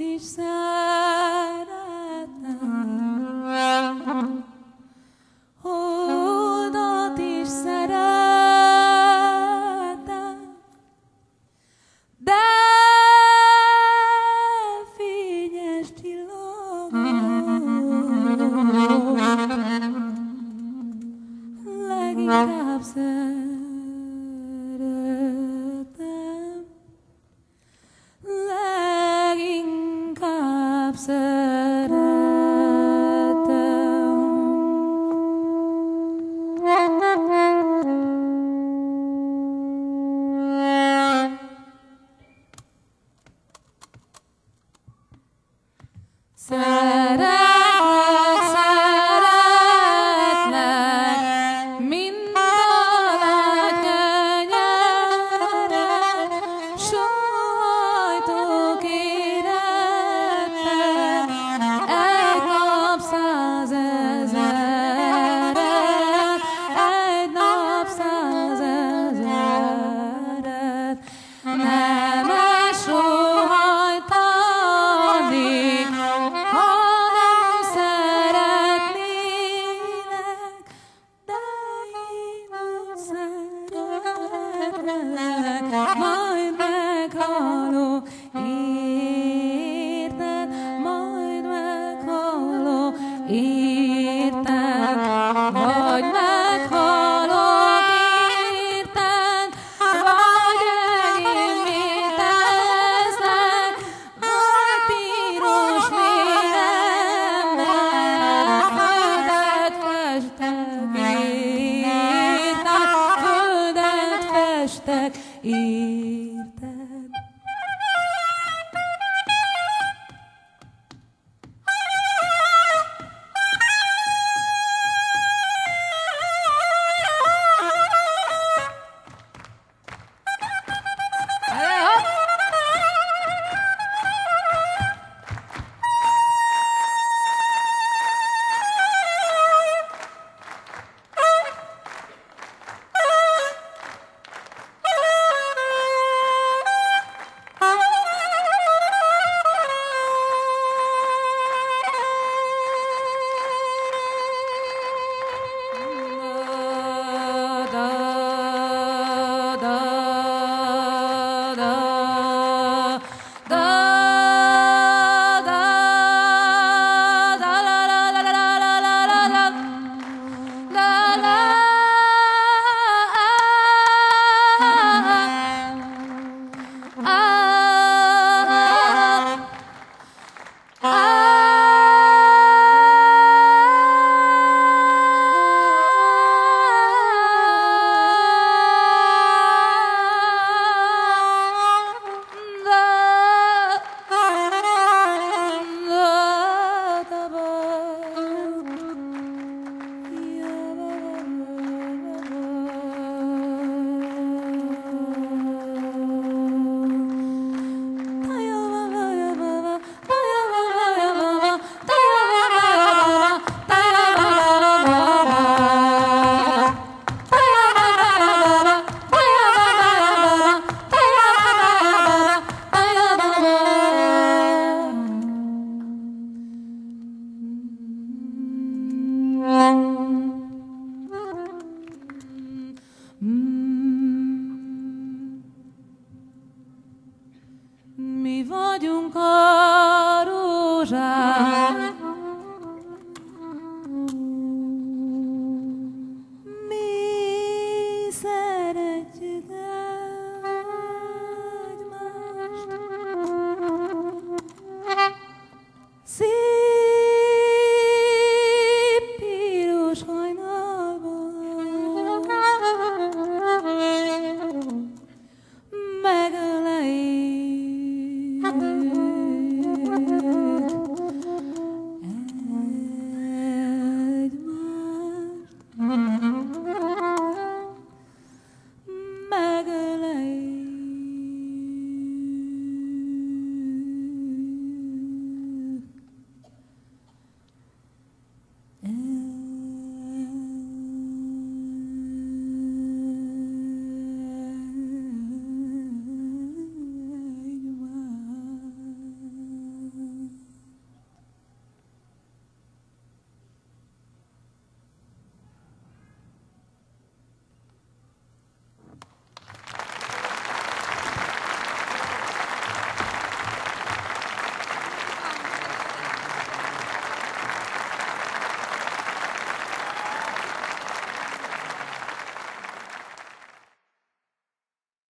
is szeretem. Holdat is szeretem. De fényes csillagot leginkább szeretem. Sarah. majd meghalok, érted, majd meghalok. meg.